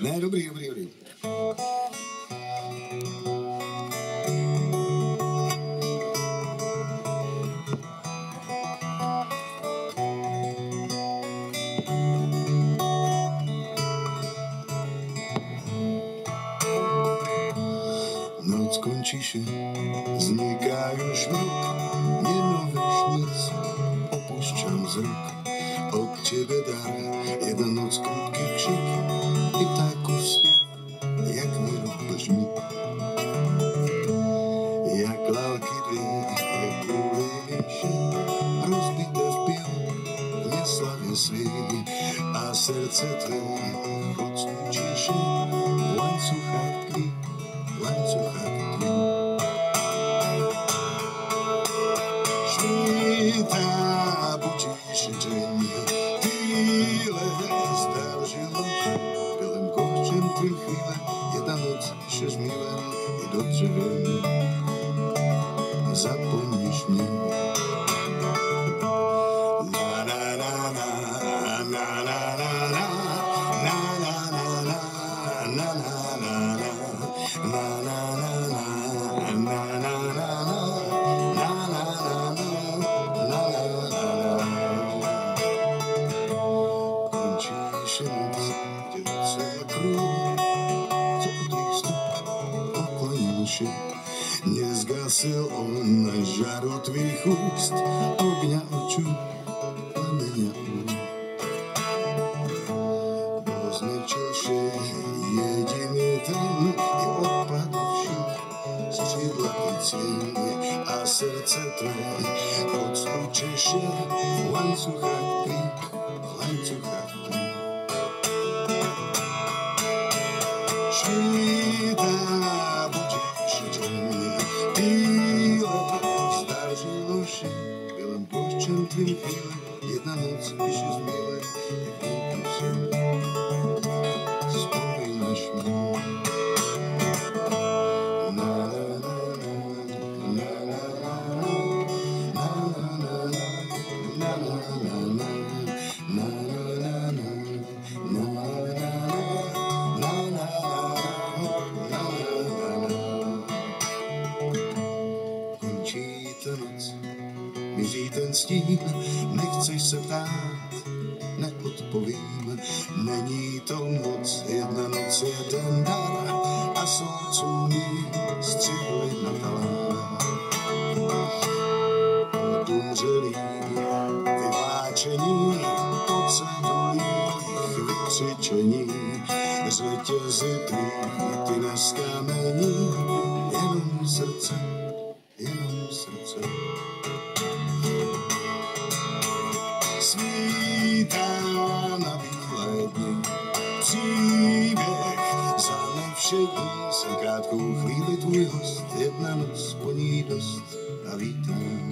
ne, dobrý, dobrý, dobrý. Noc končí się, znika już srdce tvé, octu češi, lancuchatky, lancuchatky. Švítá budíš denně, týle zdar život, kolem kopčem tvý chvíle, je ta noc še zmilen i dobře vím, zapomníš mě. oči. Nezgasil on žar od tvých úst, ogňa očů, plameňa Označil vše jediný ten, i odpadavší střídla cín a srdce tvé odslučeš je v lancuchách prý. Пила, старший лучший, белым пущен твим пила, Една ночь еще смела. Mizí ten stín, nechceš se ptát, neodpovím. Není to moc, jedna noc je ten dar a sluncu mi střihli na talán. Odumřelí, vyvláčení, po cedulích vykřičení, řetězy tvých, ty neskamení, jenom srdce, jenom srdce. řečení, jsem krátkou chvíli tvůj host, jedna noc, po ní dost a vítám.